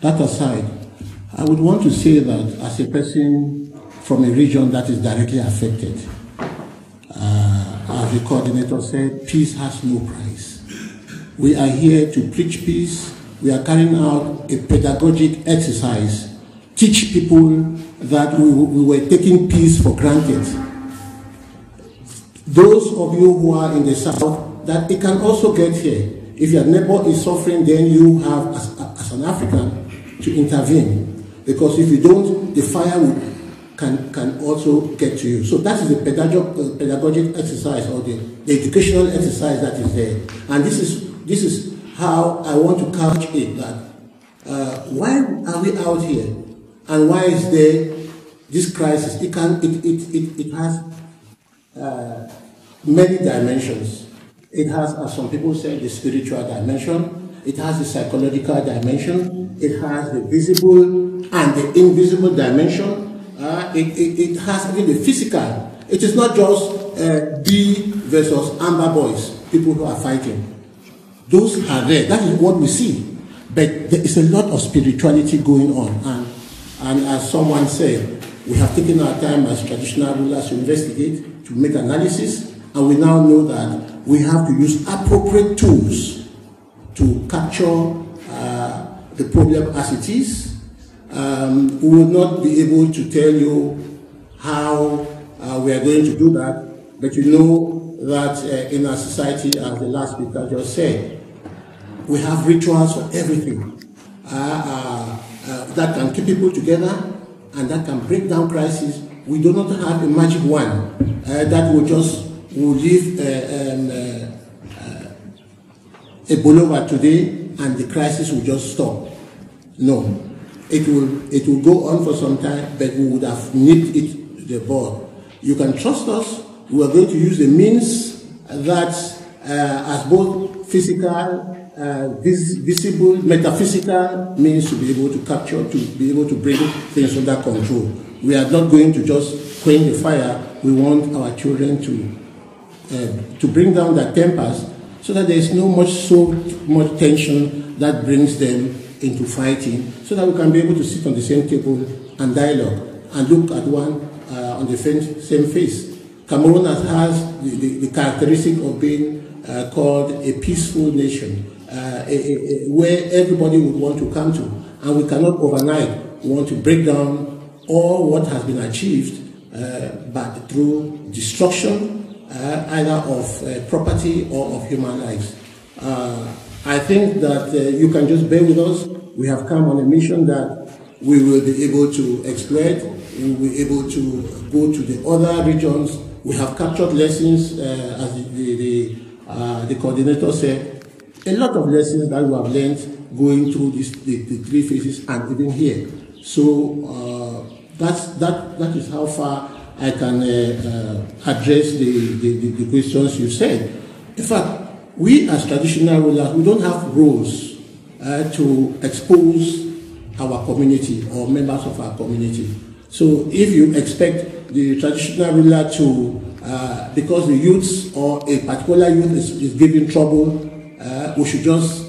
that aside, I would want to say that as a person from a region that is directly affected, uh, as the coordinator said, peace has no price. We are here to preach peace. We are carrying out a pedagogic exercise, teach people that we, we were taking peace for granted. Those of you who are in the south, that it can also get here. If your neighbor is suffering, then you have, as, as an African, to intervene. Because if you don't, the fire will, can, can also get to you. So that is the pedagogic, uh, pedagogic exercise or the, the educational exercise that is there. And this is, this is how I want to couch it, that uh, why are we out here? And why is there this crisis? It, can, it, it, it, it has uh, many dimensions. It has, as some people say, the spiritual dimension. It has the psychological dimension. It has the visible and the invisible dimension. Uh, it, it, it, has even the physical. It is not just uh, B versus Amba Boys, people who are fighting. Those are there. That is what we see. But there is a lot of spirituality going on. And, and as someone said, we have taken our time as traditional rulers to investigate, to make analysis, and we now know that we have to use appropriate tools to capture uh, the problem as it is. Um, we will not be able to tell you how uh, we are going to do that, but you know that uh, in our society, as the last speaker just said, we have rituals for everything uh, uh, uh, that can keep people together and that can break down crises. We do not have a magic one that will just will leave um, a bolova today and the crisis will just stop. No, it will it will go on for some time, but we would have nipped it the bud. You can trust us. We are going to use the means that, uh, as both physical, uh, vis visible, metaphysical means to be able to capture, to be able to bring things under control. We are not going to just quench the fire. We want our children to uh, to bring down their tempers so that there is no much so much tension that brings them into fighting, so that we can be able to sit on the same table and dialogue and look at one uh, on the same face. Cameroon has, the, the, the, characteristic of being uh, called a peaceful nation, uh, a, a, a, where everybody would want to come to, and we cannot overnight want to break down all what has been achieved uh, but through destruction, uh, either of uh, property or of human lives. I think that you can just bear with us. We have come on a mission that we will be able to exploit. We will be able to go to the other regions. We have captured lessons, uh, as the, the, uh, the, coordinator said, a lot of lessons that we have learned going through this, the, the three phases and even here. So uh, that's, that, that is how far I can uh, uh, address the, the, the, questions you said. In fact, we as traditional rulers, we don't have rules uh, to expose our community or members of our community. So if you expect the traditional ruler to, uh, because the youths or a particular youth is, is giving trouble, uh, we should just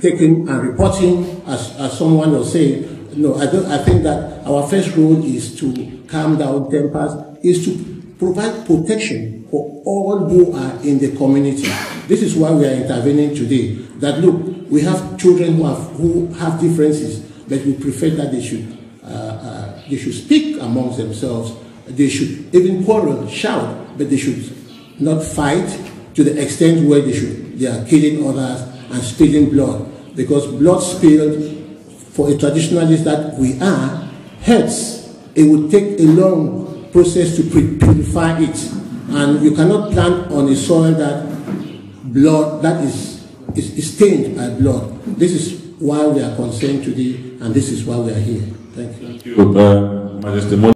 take him and report him, as, as someone was saying. No, I, don't, I think that our first role is to calm down tempers, is to provide protection for all who are in the community. This is why we are intervening today. That look, we have children who have, who have differences, but we prefer that they should, uh, uh, they should speak amongst themselves. They should even quarrel, shout, but they should not fight to the extent where they should, they are killing others and spilling blood. Because blood spilled for a traditionalist that we are hurts. It would take a long process to purify it. And you cannot plant on a soil that blood that is, is, is stained by blood. This is why we are concerned today, and this is why we are here. Thank you. Thank you, uh.